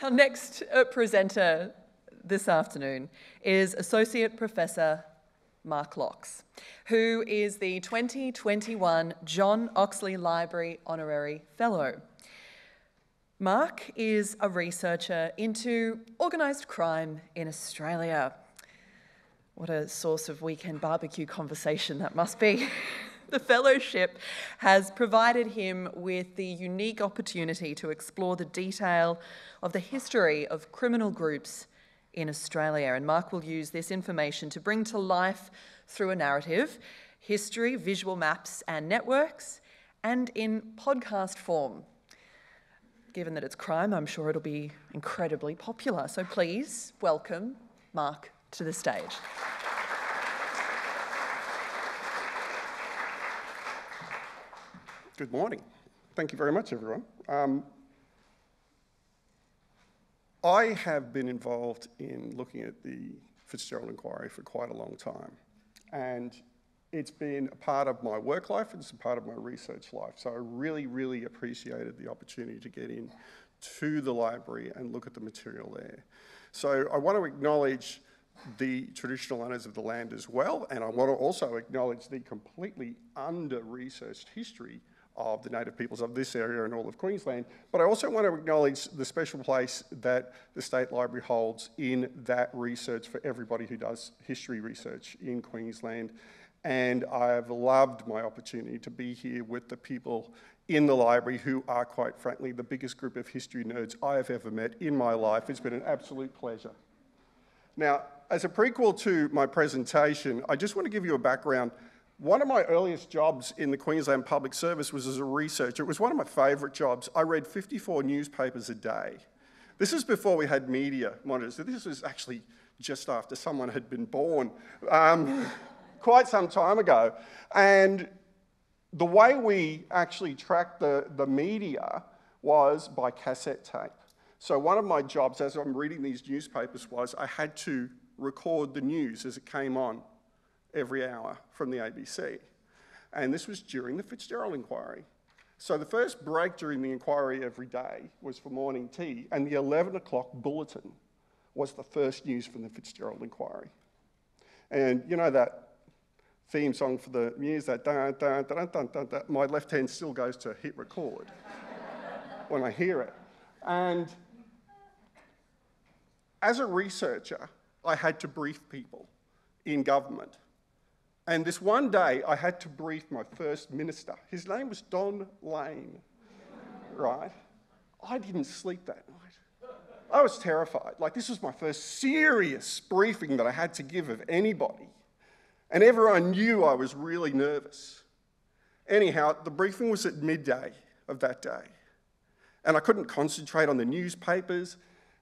Our next uh, presenter this afternoon is Associate Professor Mark Lauchs, who is the 2021 John Oxley Library Honorary Fellow. Mark is a researcher into organised crime in Australia. What a source of weekend barbecue conversation that must be. The fellowship has provided him with the unique opportunity to explore the detail of the history of criminal groups in Australia. And Mark will use this information to bring to life through a narrative history, visual maps, and networks, and in podcast form. Given that it's crime, I'm sure it'll be incredibly popular. So please welcome Mark to the stage. Good morning. Thank you very much, everyone. Um, I have been involved in looking at the Fitzgerald inquiry for quite a long time. And it's been a part of my work life, it's a part of my research life. So I really, really appreciated the opportunity to get in to the library and look at the material there. So I want to acknowledge the traditional owners of the land as well, and I want to also acknowledge the completely under-researched history of the native peoples of this area and all of Queensland. But I also want to acknowledge the special place that the State Library holds in that research for everybody who does history research in Queensland. And I've loved my opportunity to be here with the people in the library who are, quite frankly, the biggest group of history nerds I have ever met in my life. It's been an absolute pleasure. Now, as a prequel to my presentation, I just want to give you a background one of my earliest jobs in the Queensland Public Service was as a researcher. It was one of my favourite jobs. I read 54 newspapers a day. This is before we had media monitors. This was actually just after someone had been born, um, quite some time ago. And the way we actually tracked the, the media was by cassette tape. So one of my jobs as I'm reading these newspapers was I had to record the news as it came on every hour from the ABC. And this was during the Fitzgerald inquiry. So the first break during the inquiry every day was for morning tea, and the 11 o'clock bulletin was the first news from the Fitzgerald inquiry. And you know that theme song for the news, that dun, dun, dun, dun, dun, dun, my left hand still goes to hit record when I hear it. And as a researcher, I had to brief people in government and this one day, I had to brief my first minister. His name was Don Lane, right? I didn't sleep that night. I was terrified. Like, this was my first serious briefing that I had to give of anybody. And everyone knew I was really nervous. Anyhow, the briefing was at midday of that day. And I couldn't concentrate on the newspapers.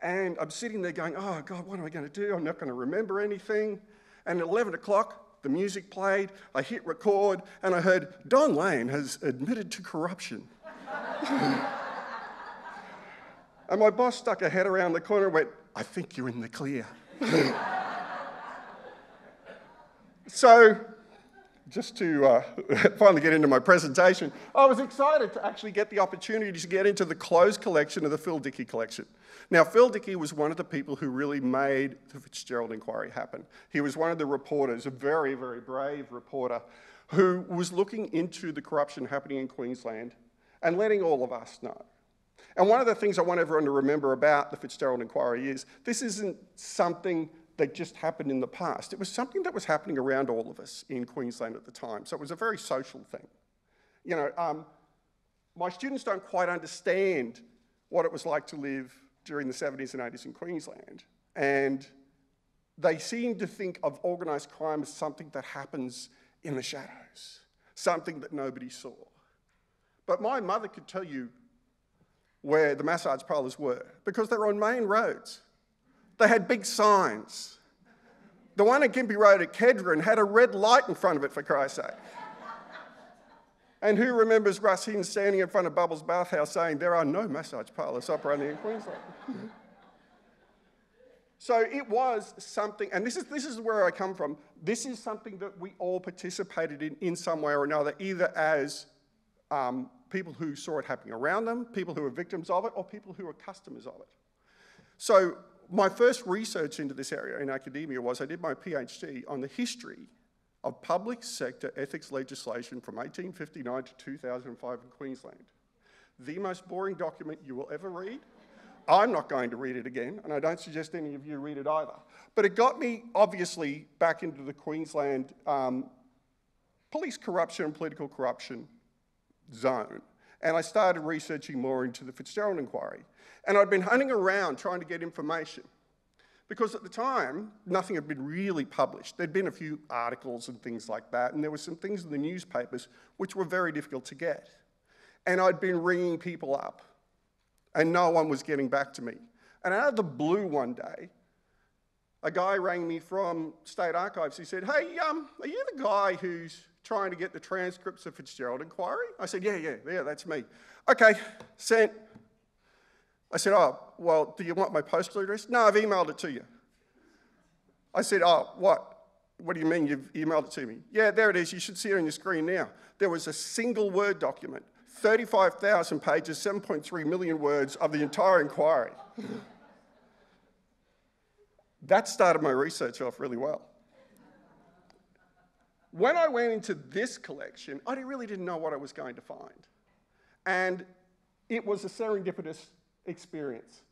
And I'm sitting there going, oh, God, what am I going to do? I'm not going to remember anything. And at 11 o'clock, the music played, I hit record, and I heard, Don Lane has admitted to corruption. and my boss stuck her head around the corner and went, I think you're in the clear. so, just to uh, finally get into my presentation, I was excited to actually get the opportunity to get into the closed collection of the Phil Dickie collection. Now, Phil Dickie was one of the people who really made the Fitzgerald inquiry happen. He was one of the reporters, a very, very brave reporter, who was looking into the corruption happening in Queensland and letting all of us know. And one of the things I want everyone to remember about the Fitzgerald inquiry is this isn't something that just happened in the past. It was something that was happening around all of us in Queensland at the time. So it was a very social thing. You know, um, my students don't quite understand what it was like to live during the 70s and 80s in Queensland. And they seem to think of organised crime as something that happens in the shadows, something that nobody saw. But my mother could tell you where the massage parlours were because they were on main roads. They had big signs. The one at Gympie Road at Kedron had a red light in front of it, for Christ's sake. And who remembers Russ Hinze standing in front of Bubbles Bathhouse saying, There are no massage parlours operating in Queensland? so it was something, and this is, this is where I come from. This is something that we all participated in in some way or another, either as um, people who saw it happening around them, people who were victims of it, or people who were customers of it. So my first research into this area in academia was I did my PhD on the history of public sector ethics legislation from 1859 to 2005 in Queensland. The most boring document you will ever read. I'm not going to read it again, and I don't suggest any of you read it either. But it got me, obviously, back into the Queensland um, police corruption and political corruption zone. And I started researching more into the Fitzgerald inquiry. And I'd been hunting around trying to get information. Because at the time, nothing had been really published. There'd been a few articles and things like that, and there were some things in the newspapers which were very difficult to get. And I'd been ringing people up, and no one was getting back to me. And out of the blue one day, a guy rang me from State Archives. He said, Hey, um, are you the guy who's trying to get the transcripts of Fitzgerald inquiry? I said, Yeah, yeah, yeah, that's me. Okay, sent. I said, Oh, well, do you want my postal address? No, I've emailed it to you. I said, Oh, what? What do you mean you've emailed it to me? Yeah, there it is. You should see it on your screen now. There was a single Word document, 35,000 pages, 7.3 million words of the entire inquiry. that started my research off really well. When I went into this collection, I really didn't know what I was going to find. And it was a serendipitous experience.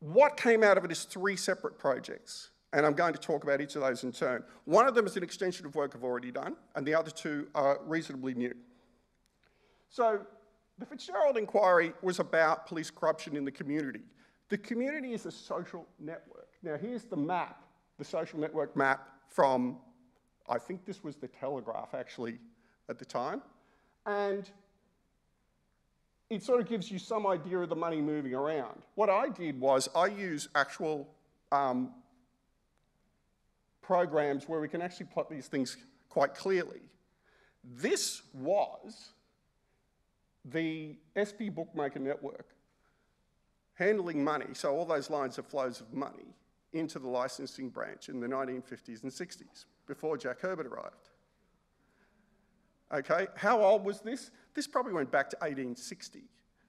What came out of it is three separate projects, and I'm going to talk about each of those in turn. One of them is an extension of work I've already done, and the other two are reasonably new. So, the Fitzgerald inquiry was about police corruption in the community. The community is a social network. Now, here's the map, the social network map from I think this was the Telegraph actually at the time. And it sort of gives you some idea of the money moving around. What I did was I use actual um, programs where we can actually plot these things quite clearly. This was the SP Bookmaker Network handling money, so all those lines of flows of money into the licensing branch in the 1950s and 60s before Jack Herbert arrived. Okay, how old was this? This probably went back to 1860,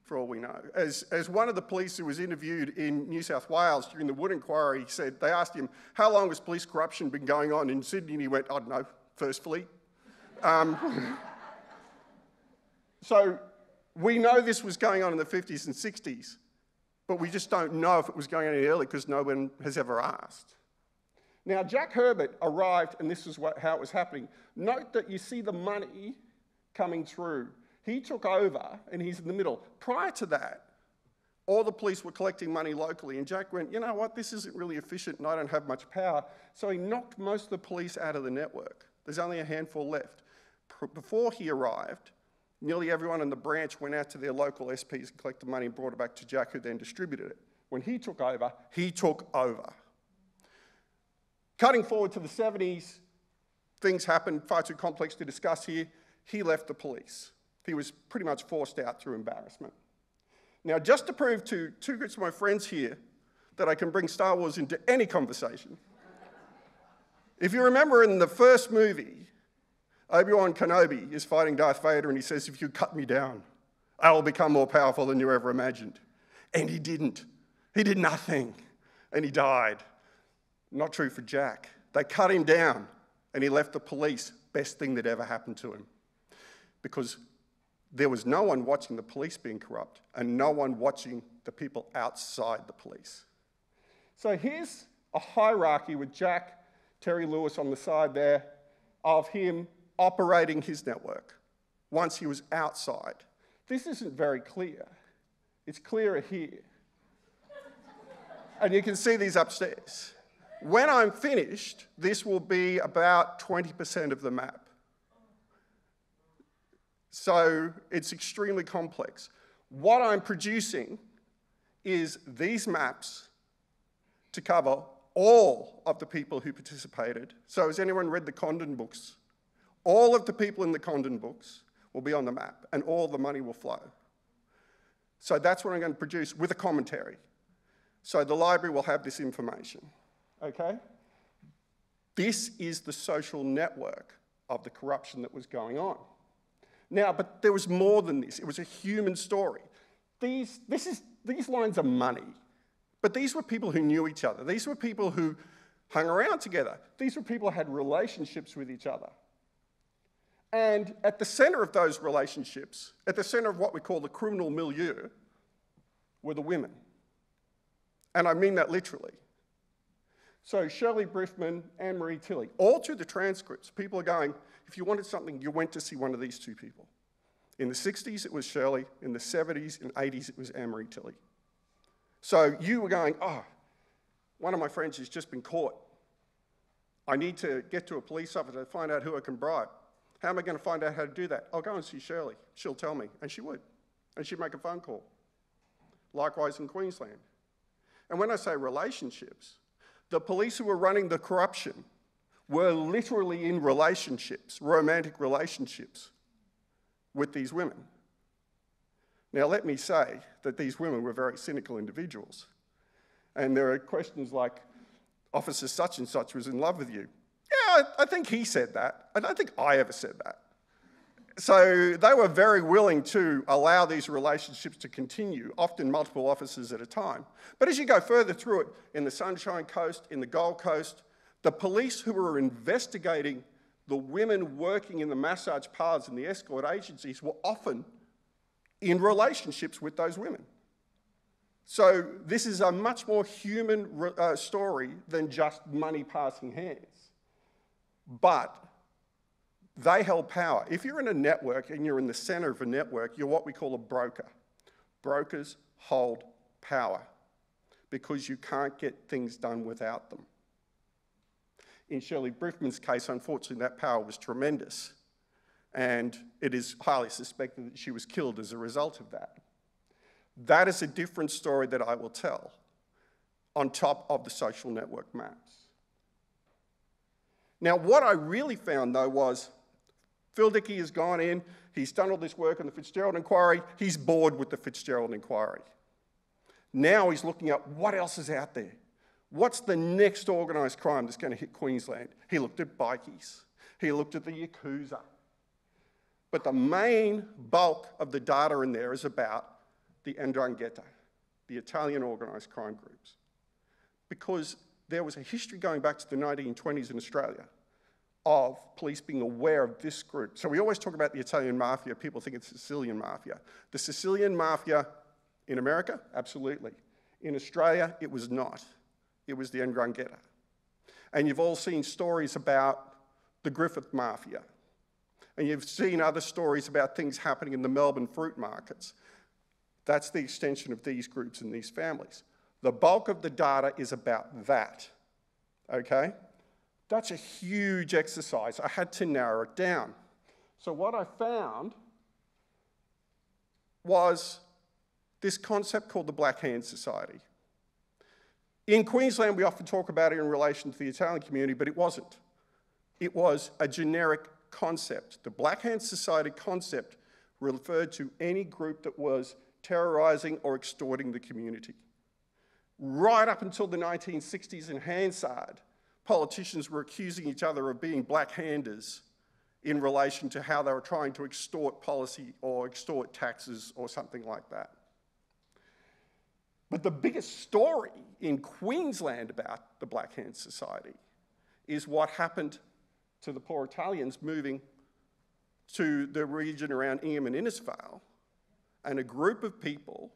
for all we know. As, as one of the police who was interviewed in New South Wales during the Wood inquiry said, they asked him, How long has police corruption been going on in Sydney? And he went, I don't know, first fleet. Um, so we know this was going on in the 50s and 60s, but we just don't know if it was going on any earlier because no one has ever asked. Now, Jack Herbert arrived, and this is what, how it was happening. Note that you see the money coming through. He took over, and he's in the middle. Prior to that, all the police were collecting money locally, and Jack went, you know what, this isn't really efficient, and I don't have much power. So he knocked most of the police out of the network. There's only a handful left. Before he arrived, nearly everyone in the branch went out to their local SPs and collected money and brought it back to Jack, who then distributed it. When he took over, he took over. Cutting forward to the 70s, things happened far too complex to discuss here. He left the police. He was pretty much forced out through embarrassment. Now, just to prove to two groups of my friends here that I can bring Star Wars into any conversation, if you remember in the first movie, Obi Wan Kenobi is fighting Darth Vader and he says, If you cut me down, I will become more powerful than you ever imagined. And he didn't. He did nothing and he died. Not true for Jack. They cut him down and he left the police. Best thing that ever happened to him. Because there was no one watching the police being corrupt and no one watching the people outside the police. So here's a hierarchy with Jack, Terry Lewis on the side there, of him operating his network once he was outside. This isn't very clear. It's clearer here. and you can see these upstairs. When I'm finished, this will be about 20% of the map. So it's extremely complex. What I'm producing is these maps to cover all of the people who participated. So has anyone read the Condon books? All of the people in the Condon books will be on the map and all the money will flow. So that's what I'm going to produce with a commentary. So the library will have this information okay? This is the social network of the corruption that was going on. Now, but there was more than this. It was a human story. These, this is, these lines are money, But these were people who knew each other. These were people who hung around together. These were people who had relationships with each other. And at the center of those relationships, at the center of what we call the criminal milieu, were the women. And I mean that literally. So Shirley Briffman, Anne Marie Tilley, all through the transcripts, people are going, if you wanted something, you went to see one of these two people. In the 60s, it was Shirley. In the 70s and 80s, it was Anne Marie Tilley. So you were going, oh, one of my friends has just been caught. I need to get to a police officer to find out who I can bribe. How am I going to find out how to do that? I'll go and see Shirley. She'll tell me. And she would. And she'd make a phone call. Likewise in Queensland. And when I say relationships, the police who were running the corruption were literally in relationships, romantic relationships, with these women. Now, let me say that these women were very cynical individuals. And there are questions like, Officer such and such was in love with you. Yeah, I think he said that. I don't think I ever said that. So they were very willing to allow these relationships to continue, often multiple officers at a time. But as you go further through it, in the Sunshine Coast, in the Gold Coast, the police who were investigating the women working in the massage parlors and the escort agencies were often in relationships with those women. So this is a much more human uh, story than just money passing hands. But they held power. If you're in a network and you're in the center of a network, you're what we call a broker. Brokers hold power because you can't get things done without them. In Shirley Briffman's case, unfortunately, that power was tremendous, and it is highly suspected that she was killed as a result of that. That is a different story that I will tell on top of the social network maps. Now, what I really found though was Phil Dickie has gone in, he's done all this work on the Fitzgerald inquiry, he's bored with the Fitzgerald inquiry. Now he's looking at what else is out there. What's the next organised crime that's going to hit Queensland? He looked at bikies, he looked at the Yakuza. But the main bulk of the data in there is about the 'Ndrangheta, the Italian organised crime groups. Because there was a history going back to the 1920s in Australia of police being aware of this group. So we always talk about the Italian mafia, people think it's Sicilian mafia. The Sicilian mafia in America, absolutely. In Australia, it was not. It was the 'Ndrangheta. And you've all seen stories about the Griffith Mafia. And you've seen other stories about things happening in the Melbourne fruit markets. That's the extension of these groups and these families. The bulk of the data is about that, okay? That's a huge exercise. I had to narrow it down. So, what I found was this concept called the Black Hand Society. In Queensland, we often talk about it in relation to the Italian community, but it wasn't. It was a generic concept. The Black Hand Society concept referred to any group that was terrorising or extorting the community. Right up until the 1960s in Hansard, politicians were accusing each other of being black handers in relation to how they were trying to extort policy or extort taxes or something like that. But the biggest story in Queensland about the Black Hand Society is what happened to the poor Italians moving to the region around Ingham and Innisfail, and a group of people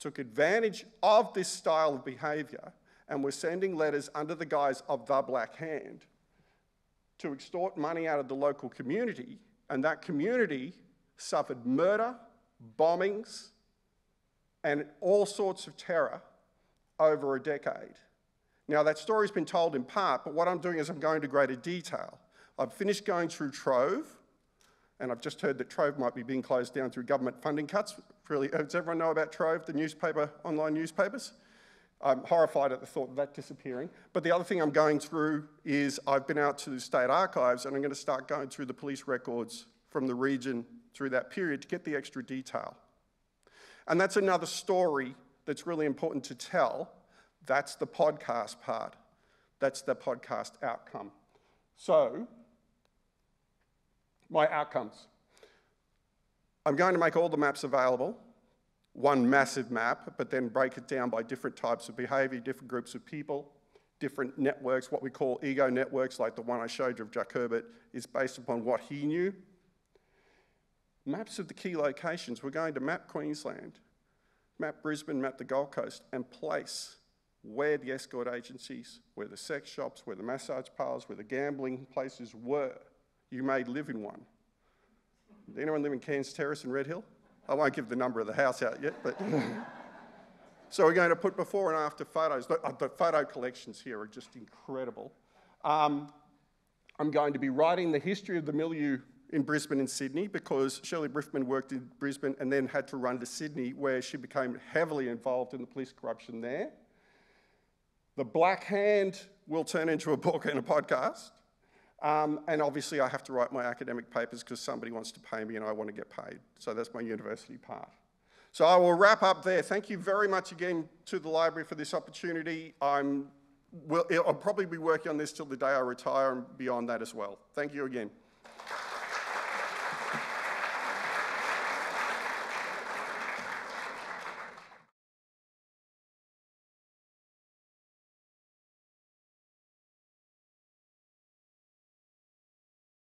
took advantage of this style of behaviour and we were sending letters under the guise of the Black Hand to extort money out of the local community, and that community suffered murder, bombings, and all sorts of terror over a decade. Now, that story's been told in part, but what I'm doing is I'm going to greater detail. I've finished going through Trove, and I've just heard that Trove might be being closed down through government funding cuts. Really, does everyone know about Trove, the newspaper, online newspapers? I'm horrified at the thought of that disappearing. But the other thing I'm going through is I've been out to the state archives and I'm going to start going through the police records from the region through that period to get the extra detail. And that's another story that's really important to tell. That's the podcast part. That's the podcast outcome. So, my outcomes. I'm going to make all the maps available one massive map, but then break it down by different types of behaviour, different groups of people, different networks, what we call ego networks, like the one I showed you of Jack Herbert, is based upon what he knew. Maps of the key locations. We're going to map Queensland, map Brisbane, map the Gold Coast, and place where the escort agencies, where the sex shops, where the massage parlours, where the gambling places were. You may live in one. Anyone live in Cairns Terrace in Red Hill? I won't give the number of the house out yet, but. so we're going to put before and after photos. The, uh, the photo collections here are just incredible. Um, I'm going to be writing the history of the milieu in Brisbane and Sydney because Shirley Briffman worked in Brisbane and then had to run to Sydney where she became heavily involved in the police corruption there. The Black Hand will turn into a book and a podcast. Um, and obviously, I have to write my academic papers because somebody wants to pay me and I want to get paid. So that's my university part. So I will wrap up there. Thank you very much again to the library for this opportunity. I'm, I'll probably be working on this till the day I retire and beyond that as well. Thank you again.